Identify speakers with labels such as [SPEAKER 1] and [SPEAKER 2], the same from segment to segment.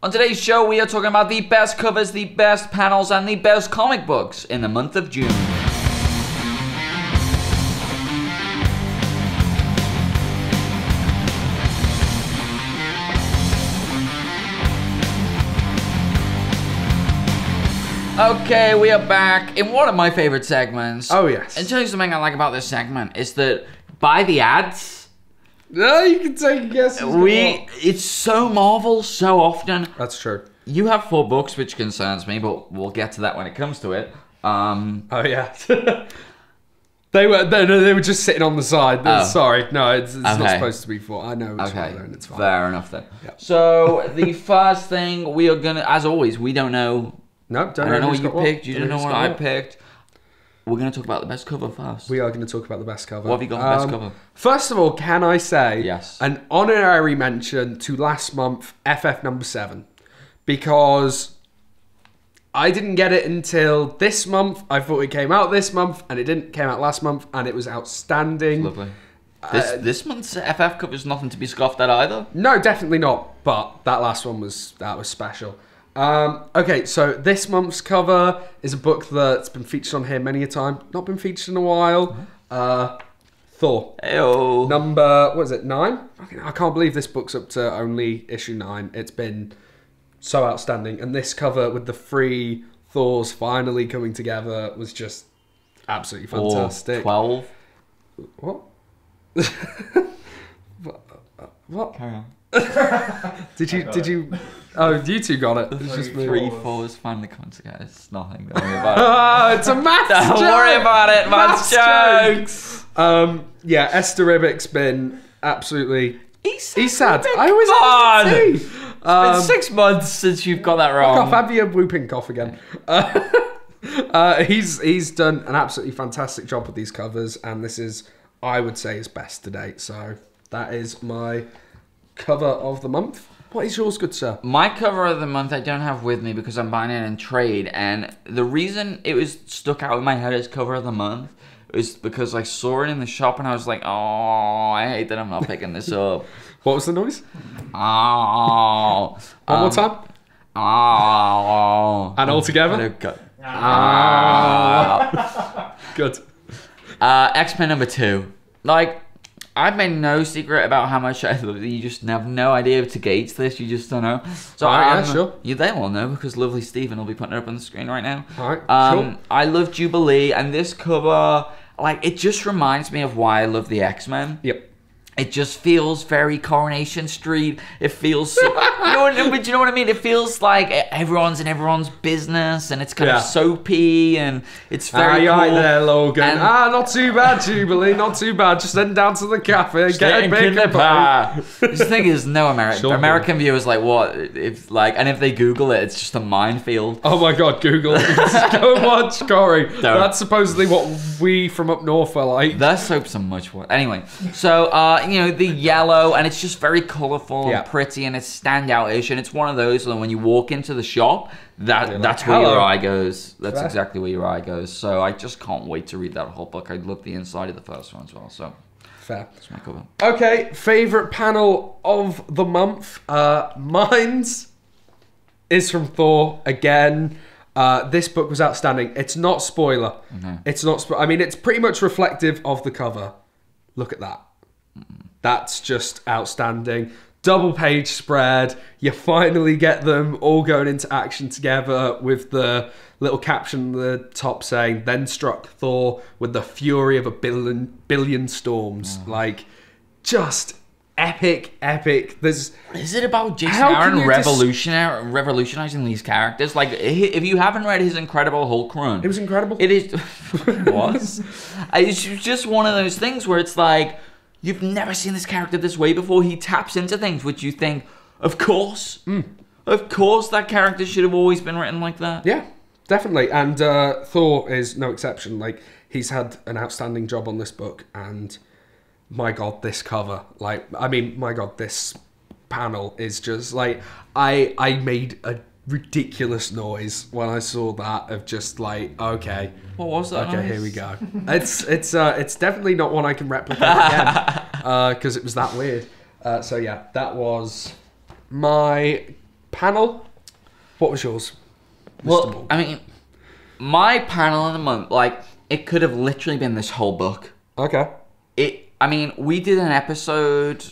[SPEAKER 1] On today's show, we are talking about the best covers, the best panels, and the best comic books in the month of June. Okay, we are back in one of my favorite segments.
[SPEAKER 2] Oh, yes.
[SPEAKER 1] And tell you something I like about this segment is that by the ads,
[SPEAKER 2] No, you can take a guess.
[SPEAKER 1] We it's so Marvel so often.
[SPEAKER 2] That's true.
[SPEAKER 1] You have four books, which concerns me, but we'll get to that when it comes to it. Um,
[SPEAKER 2] Oh yeah. they were no, no, they were just sitting on the side.
[SPEAKER 1] Oh.
[SPEAKER 2] Sorry, no, it's, it's not supposed to be four. I know it's
[SPEAKER 1] okay,
[SPEAKER 2] one it's fine.
[SPEAKER 1] fair enough then.
[SPEAKER 2] Yeah.
[SPEAKER 1] So the first thing we are gonna, as always, we don't know.
[SPEAKER 2] No, don't
[SPEAKER 1] I don't know
[SPEAKER 2] who's
[SPEAKER 1] what you picked. You
[SPEAKER 2] Don't
[SPEAKER 1] don't know what I picked. We're gonna talk about the best cover first.
[SPEAKER 2] We are going to talk about the best cover.
[SPEAKER 1] What have you got for best
[SPEAKER 2] Um,
[SPEAKER 1] cover?
[SPEAKER 2] First of all, can I say
[SPEAKER 1] Yes.
[SPEAKER 2] an honorary mention to last month FF number seven because I didn't get it until this month. I thought it came out this month, and it didn't. Came out last month, and it was outstanding.
[SPEAKER 1] Lovely. This this month's FF cover is nothing to be scoffed at either.
[SPEAKER 2] No, definitely not. But that last one was that was special. Um, okay, so this month's cover is a book that's been featured on here many a time. Not been featured in a while. Uh, Thor.
[SPEAKER 1] Heyo.
[SPEAKER 2] Number what is it? Nine? I can't believe this book's up to only issue nine. It's been so outstanding, and this cover with the three Thors finally coming together was just absolutely fantastic.
[SPEAKER 1] twelve.
[SPEAKER 2] What? what? What?
[SPEAKER 1] Carry on.
[SPEAKER 2] Did you? Did you? Oh, you two got it. It's just me.
[SPEAKER 1] Three fours finally coming together. It's nothing. Don't worry about it.
[SPEAKER 2] Ah, it's a maths
[SPEAKER 1] Don't
[SPEAKER 2] joke.
[SPEAKER 1] worry about it. Maths
[SPEAKER 2] Maths
[SPEAKER 1] jokes.
[SPEAKER 2] Um, yeah, Esad Ribic's been absolutely.
[SPEAKER 1] He's,
[SPEAKER 2] He's sad. I always to
[SPEAKER 1] It's
[SPEAKER 2] say.
[SPEAKER 1] been
[SPEAKER 2] Um,
[SPEAKER 1] six months since you've got that wrong.
[SPEAKER 2] off, have your whooping cough again. Uh, uh, he's he's done an absolutely fantastic job with these covers, and this is, I would say, his best to date. So that is my cover of the month. What is yours, good sir?
[SPEAKER 1] My cover of the month I don't have with me because I'm buying it in trade, and the reason it was stuck out in my head as cover of the month is because I saw it in the shop and I was like, oh, I hate that I'm not picking this up.
[SPEAKER 2] What was the noise?
[SPEAKER 1] Oh,
[SPEAKER 2] One more
[SPEAKER 1] Um,
[SPEAKER 2] time.
[SPEAKER 1] Oh,
[SPEAKER 2] And all together?
[SPEAKER 1] I don't go- Ah.
[SPEAKER 2] Good.
[SPEAKER 1] Uh, X Men number two. Like, I've made no secret about how much I love it. You just have no idea to gauge this. You just don't know. So
[SPEAKER 2] Alright, yeah,
[SPEAKER 1] um,
[SPEAKER 2] sure.
[SPEAKER 1] You they will know because lovely Stephen will be putting it up on the screen right now.
[SPEAKER 2] Alright,
[SPEAKER 1] Um,
[SPEAKER 2] sure.
[SPEAKER 1] I love Jubilee, and this cover, like, it just reminds me of why I love the X Men.
[SPEAKER 2] Yep.
[SPEAKER 1] It just feels very Coronation Street. It feels, so, you know, what, but you know what I mean. It feels like everyone's in everyone's business, and it's kind
[SPEAKER 2] Yeah.
[SPEAKER 1] of soapy, and it's
[SPEAKER 2] Ah,
[SPEAKER 1] very
[SPEAKER 2] you
[SPEAKER 1] cool.
[SPEAKER 2] right there, Logan.
[SPEAKER 1] And-
[SPEAKER 2] ah, not too bad, Jubilee. Not too bad. Just heading down to the cafe, get a bacon pie.
[SPEAKER 1] the thing is, no American
[SPEAKER 2] Sure.
[SPEAKER 1] American viewers like what if like, and if they Google it, it's just a minefield.
[SPEAKER 2] Oh my god, Google. Go and watch Corrie. That's supposedly what we from up north are like.
[SPEAKER 1] Their soaps are much worse. Anyway, so uh, you know the yellow, and it's just very colourful
[SPEAKER 2] Yeah.
[SPEAKER 1] and pretty, and it's standout-ish, and it's one of those that when you walk into the shop, that
[SPEAKER 2] You're
[SPEAKER 1] that's
[SPEAKER 2] like,
[SPEAKER 1] where your eye goes. That's
[SPEAKER 2] Fair.
[SPEAKER 1] exactly where your eye goes. So I just can't wait to read that whole book. I love the inside of the first one as well. So
[SPEAKER 2] Fair.
[SPEAKER 1] that's my cover.
[SPEAKER 2] Okay, favorite panel of the month. Uh, mine's is from Thor again. Uh, this book was outstanding. It's not spoiler. It's not. I mean, it's pretty much reflective of the cover. Look at that. That's just outstanding. Double page spread. You finally get them all going into action together with the little caption at the top saying, Then struck Thor with the fury of a billion, billion storms. Mm. Like, just epic, epic. There's.
[SPEAKER 1] Is it about Jason Aaron
[SPEAKER 2] you dis-
[SPEAKER 1] revolutionary, revolutionizing these characters? Like, if you haven't read his Incredible Hulk run,
[SPEAKER 2] It was incredible.
[SPEAKER 1] It is. it was. It's just one of those things where it's like you've never seen this character this way before. He taps into things which you think, of course,
[SPEAKER 2] Hmm.
[SPEAKER 1] of course, that character should have always been written like that.
[SPEAKER 2] Yeah, definitely. And uh, Thor is no exception. Like he's had an outstanding job on this book, and my god, this cover. Like, I mean, my god, this panel is just like I I made a ridiculous noise when I saw that of just like okay.
[SPEAKER 1] What was that?
[SPEAKER 2] Okay,
[SPEAKER 1] noise?
[SPEAKER 2] here we go. It's it's uh it's definitely not one I can replicate again because it was that weird. Uh, so yeah, that was my panel. What was yours? Mr.
[SPEAKER 1] Well,
[SPEAKER 2] Ball?
[SPEAKER 1] I mean, my panel of the month, like, it could have literally been this whole book.
[SPEAKER 2] Okay.
[SPEAKER 1] It. I mean, we did an episode,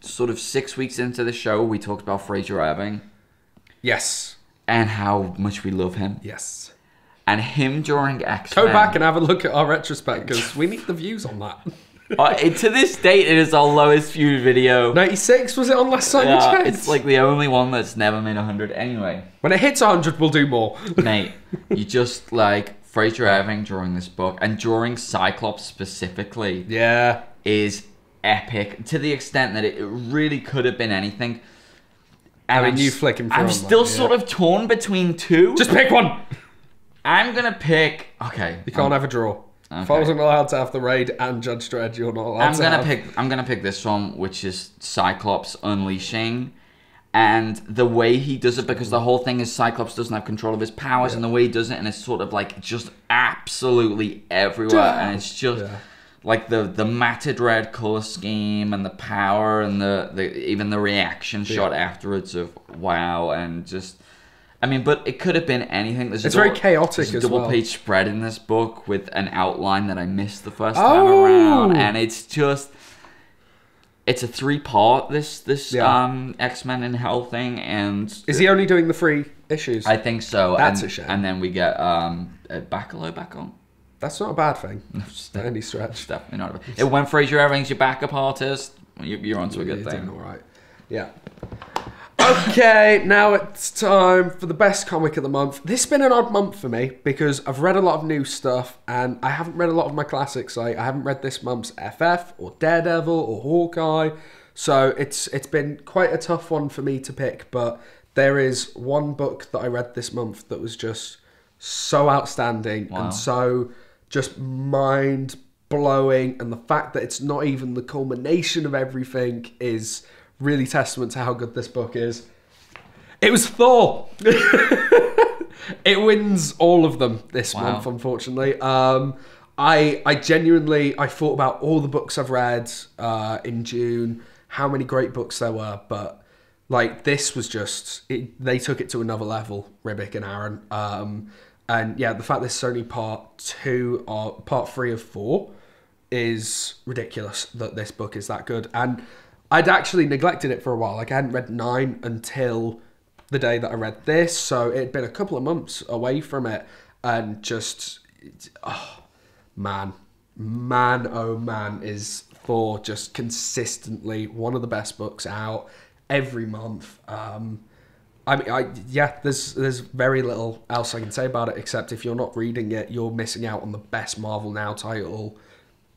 [SPEAKER 1] sort of six weeks into the show. We talked about Frazer Irving
[SPEAKER 2] Yes.
[SPEAKER 1] And how much we love him,
[SPEAKER 2] Yes.
[SPEAKER 1] and him during X.
[SPEAKER 2] Go back and have a look at our retrospect because we need the views on that.
[SPEAKER 1] uh, to this date, it is our lowest viewed video.
[SPEAKER 2] 96 was it on last time we
[SPEAKER 1] Yeah,
[SPEAKER 2] checked?
[SPEAKER 1] it's like the only one that's never made hundred. Anyway,
[SPEAKER 2] when it hits 100, we'll do more.
[SPEAKER 1] mate, you just like Frazer Irving during this book and during Cyclops specifically.
[SPEAKER 2] yeah.
[SPEAKER 1] is epic to the extent that it really could have been anything.
[SPEAKER 2] I
[SPEAKER 1] And
[SPEAKER 2] mean,
[SPEAKER 1] I'm
[SPEAKER 2] you
[SPEAKER 1] s-
[SPEAKER 2] flicking through
[SPEAKER 1] I'm still
[SPEAKER 2] yeah.
[SPEAKER 1] sort of torn between two.
[SPEAKER 2] Just pick one.
[SPEAKER 1] I'm gonna pick. Okay,
[SPEAKER 2] You can't um, have a draw. If I wasn't allowed to have the raid and Judge Dredd, you're not allowed.
[SPEAKER 1] I'm
[SPEAKER 2] to
[SPEAKER 1] gonna
[SPEAKER 2] have.
[SPEAKER 1] pick. I'm gonna pick this one, which is Cyclops unleashing, and the way he does it because the whole thing is Cyclops doesn't have control of his powers, and the way he does it, and it's sort of like just absolutely everywhere, and it's just.
[SPEAKER 2] Yeah.
[SPEAKER 1] Like the the matted red color scheme and the power and the, the even the reaction shot afterwards of wow and just I mean, but it could have been anything. There's
[SPEAKER 2] It's very chaotic
[SPEAKER 1] there's a double
[SPEAKER 2] well.
[SPEAKER 1] page spread in this book with an outline that I missed the first time
[SPEAKER 2] Oh!
[SPEAKER 1] around, and it's just it's a three part this this
[SPEAKER 2] Yeah.
[SPEAKER 1] um X Men in Hell thing, and
[SPEAKER 2] Is he only doing the three issues?
[SPEAKER 1] I think so.
[SPEAKER 2] That's
[SPEAKER 1] and,
[SPEAKER 2] a shame.
[SPEAKER 1] And then we get um uh, Bachalo back on.
[SPEAKER 2] That's not a bad thing. By any stretch.
[SPEAKER 1] definitely not. It when Frazer your backup artist, you- you're onto a good
[SPEAKER 2] You're doing
[SPEAKER 1] thing.
[SPEAKER 2] all right. Yeah. Okay, now it's time for the best comic of the month. This has been an odd month for me because I've read a lot of new stuff and I haven't read a lot of my classics. Like I haven't read this month's FF or Daredevil or Hawkeye, so it's it's been quite a tough one for me to pick. But there is one book that I read this month that was just so outstanding
[SPEAKER 1] Wow.
[SPEAKER 2] and so just mind blowing, and the fact that it's not even the culmination of everything is really testament to how good this book is. It was Thor. it wins all of them this
[SPEAKER 1] Wow.
[SPEAKER 2] month, unfortunately. Um, I I genuinely I thought about all the books I've read uh, in June, how many great books there were, but like this was just it, they took it to another level, Ribic and Aaron. Um, and yeah, the fact this is only part two or part three of four is ridiculous that this book is that good. And I'd actually neglected it for a while. Like I hadn't read nine until the day that I read this, so it'd been a couple of months away from it, and just oh man, man, oh man, is Thor just consistently one of the best books out every month. Um, I mean, I yeah, there's there's very little else I can say about it except if you're not reading it, you're missing out on the best Marvel Now title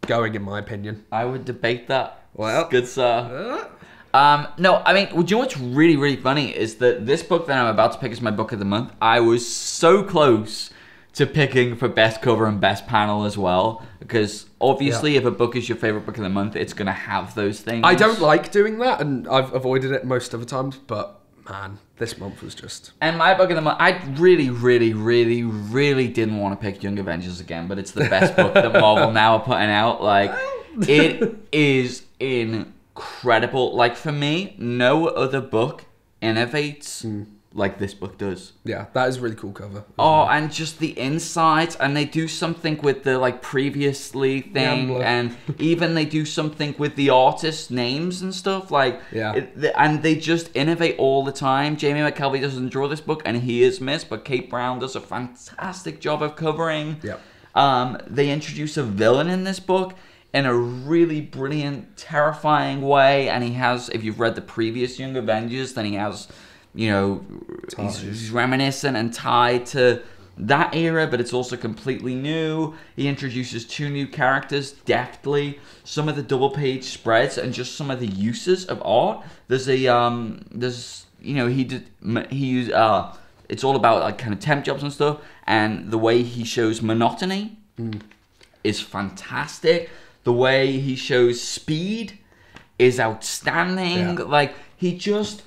[SPEAKER 2] going, in my opinion.
[SPEAKER 1] I would debate that.
[SPEAKER 2] Well.
[SPEAKER 1] good sir. Um, no, I mean, well, do you know what's really, really funny is that this book that I'm about to pick is my book of the month. I was so close to picking for best cover and best panel as well, because obviously, if a book is your favorite book of the month, it's gonna have those things.
[SPEAKER 2] I don't like doing that, and I've avoided it most of the times. But man, this month was just
[SPEAKER 1] And my book of the month, I really, really, really, really didn't want to pick Young Avengers again, but it's the best book that Marvel now are putting out. Like, it is incredible. Like, for me, no other book innovates hmm. Like this book does.
[SPEAKER 2] yeah, that is a really cool cover.
[SPEAKER 1] Oh, and just the insights, and they do something with the like previously thing,
[SPEAKER 2] Gambler.
[SPEAKER 1] and even they do something with the artists' names and stuff. Like,
[SPEAKER 2] Yeah.
[SPEAKER 1] it- the- and they just innovate all the time. Jamie McKelvey doesn't draw this book, and he is missed, but Kate Brown does a fantastic job of covering.
[SPEAKER 2] Yep.
[SPEAKER 1] Um, they introduce a villain in this book in a really brilliant, terrifying way, and he has. If you've read the previous Young Avengers, then he has, you know, he's, he's reminiscent and tied to that era, but it's also completely new. He introduces two new characters deftly. Some of the double page spreads and just some of the uses of art. There's a um, there's you know he did he used uh, it's all about like kind of temp jobs and stuff, and the way he shows monotony is fantastic. The way he shows speed is outstanding.
[SPEAKER 2] Yeah.
[SPEAKER 1] Like he just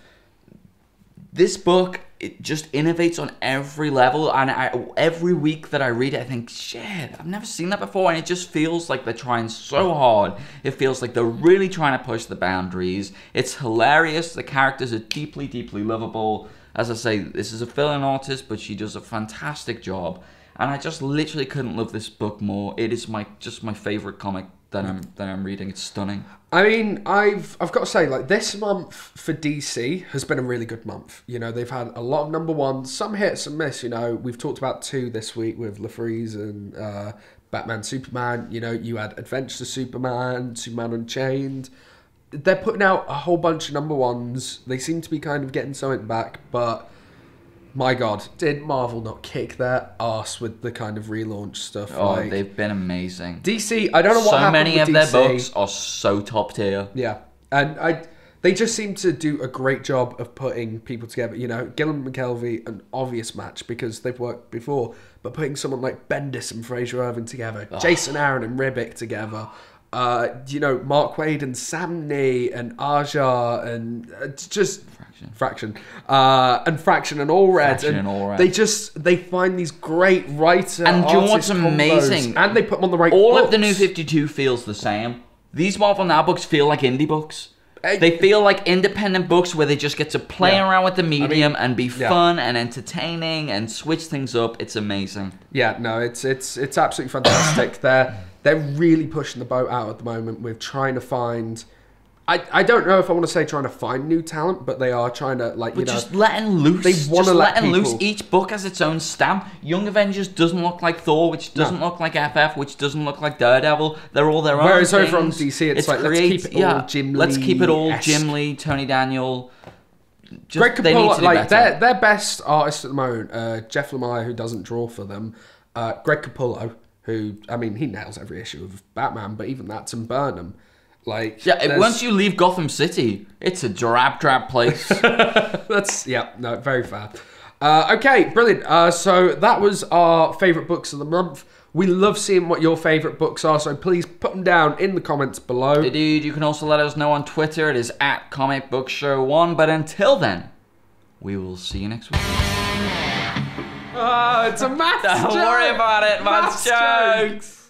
[SPEAKER 1] this book it just innovates on every level and I, every week that i read it i think shit i've never seen that before and it just feels like they're trying so hard it feels like they're really trying to push the boundaries it's hilarious the characters are deeply deeply lovable As I say, this is a fill-in artist, but she does a fantastic job. And I just literally couldn't love this book more. It is my just my favorite comic that I'm that I'm reading. It's stunning.
[SPEAKER 2] I mean, I've I've got to say, like this month for DC has been a really good month. You know, they've had a lot of number ones, some hits, some miss. You know, we've talked about two this week with Larfleeze and uh, Batman, Superman. You know, you had Adventures of Superman, Superman Unchained. They're putting out a whole bunch of number ones. They seem to be kind of getting something back, but my God, did Marvel not kick their ass with the kind of relaunch stuff?
[SPEAKER 1] Oh,
[SPEAKER 2] like,
[SPEAKER 1] they've been amazing.
[SPEAKER 2] DC, I don't know what
[SPEAKER 1] so
[SPEAKER 2] happened
[SPEAKER 1] many of their books are so top tier.
[SPEAKER 2] Yeah, and I they just seem to do a great job of putting people together. You know, Gillen and McKelvey, an obvious match because they've worked before, but putting someone like Bendis and Frazer Irvin together, Jason Aaron and Ribic together. Uh, you know, Mark Waid and Samnee and Aja and uh, just
[SPEAKER 1] Fraction.
[SPEAKER 2] fraction uh, and fraction and Allred
[SPEAKER 1] Fraction and Allred.
[SPEAKER 2] they just they find these great writer
[SPEAKER 1] And do you know what's amazing?
[SPEAKER 2] and they put them on the right
[SPEAKER 1] All of the new 52 feels the same. These Marvel Now books feel like indie books. They feel like independent books where they just get to play
[SPEAKER 2] Yeah.
[SPEAKER 1] around with the medium and be
[SPEAKER 2] yeah.
[SPEAKER 1] fun and entertaining and switch things up. It's amazing.
[SPEAKER 2] Yeah, no, it's it's it's absolutely fantastic. they're they're really pushing the boat out at the moment with trying to find. I, I don't know if I want to say trying to find new talent, but they are trying to like you know
[SPEAKER 1] just letting loose.
[SPEAKER 2] they
[SPEAKER 1] just
[SPEAKER 2] wanna let
[SPEAKER 1] letting loose. Each book has its own stamp. Young Avengers doesn't look like Thor, which doesn't look like FF, which doesn't look like Daredevil. They're all their own.
[SPEAKER 2] Whereas over on. DC, it's like, let's keep it all Jim Lee.
[SPEAKER 1] Let's keep it all Jim Lee, Tony Daniel. Just,
[SPEAKER 2] Greg Capullo, like their their best artist at the moment, uh, Jeff Lemire, who doesn't draw for them, uh, Greg Capullo, who I mean he nails every issue of Batman, but even that Tim Burnham, like
[SPEAKER 1] Yeah,
[SPEAKER 2] there's-
[SPEAKER 1] once you leave Gotham City, it's a drab, drab place.
[SPEAKER 2] That's yeah, no, very fair. Uh, okay, brilliant. Uh, so that was our favorite books of the month. We love seeing what your favorite books are, so please put them down in the comments below.
[SPEAKER 1] Indeed, you can also let us know on Twitter. It is at Comic Book Show One. But until then, we will see you next week.
[SPEAKER 2] Ah, it's a math
[SPEAKER 1] Don't
[SPEAKER 2] joke.
[SPEAKER 1] worry about it, maths
[SPEAKER 2] Maths
[SPEAKER 1] jokes.